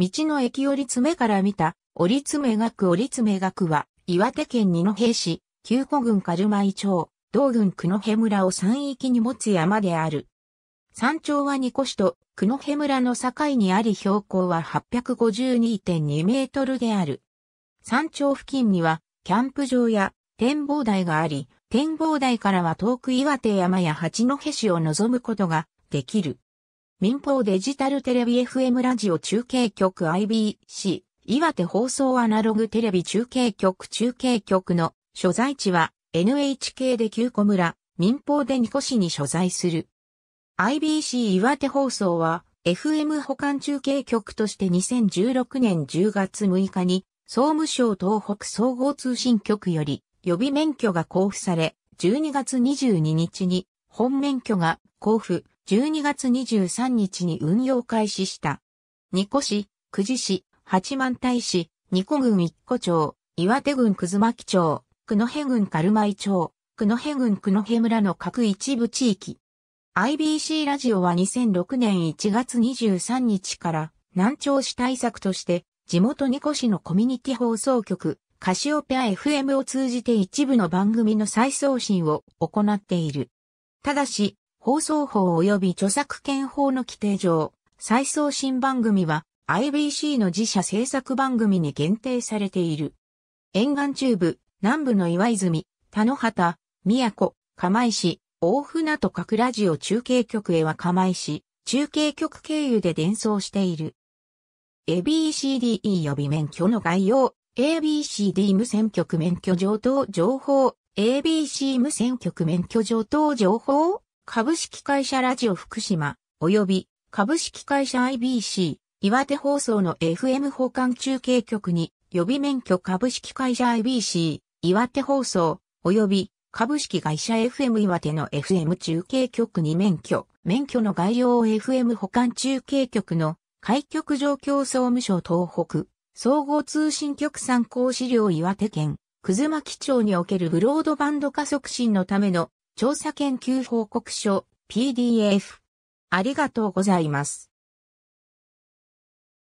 道の駅折爪から見た、折爪学折爪学は、岩手県二戸市、旧古郡軽米町、道郡久野辺村を山域に持つ山である。山頂は二戸市と久野辺村の境にあり標高は852.2メートルである。山頂付近には、キャンプ場や展望台があり、展望台からは遠く岩手山や八戸市を望むことができる。民放デジタルテレビ FM ラジオ中継局 IBC、岩手放送アナログテレビ中継局中継局の所在地は NHK で旧古村、民放で二個市に所在する。IBC 岩手放送は FM 保管中継局として2016年10月6日に総務省東北総合通信局より予備免許が交付され、12月22日に本免許が交付、12月23日に運用開始した。二古市、久慈市、八幡平市、二古郡一古町、岩手郡葛巻町、久野辺郡軽米町、久野辺郡久野辺村の各一部地域。IBC ラジオは2006年1月23日から南朝市対策として地元二古市のコミュニティ放送局カシオペア FM を通じて一部の番組の再送信を行っている。ただし、放送法及び著作権法の規定上、再送信番組は IBC の自社制作番組に限定されている。沿岸中部、南部の岩泉、田野畑、宮古、釜石、大船と各ラジオ中継局へは釜石、中継局経由で伝送している。ABCDE 予備免許の概要、ABCD 無線局免許上等情報、ABC 無線局免許上等情報、株式会社ラジオ福島、及び株式会社 IBC、岩手放送の FM 保管中継局に予備免許株式会社 IBC、岩手放送、及び株式会社 FM 岩手の FM 中継局に免許、免許の概要を FM 保管中継局の開局状況総務省東北、総合通信局参考資料岩手県、くずま町におけるブロードバンド化促進のための調査研究報告書 PDF。ありがとうございます。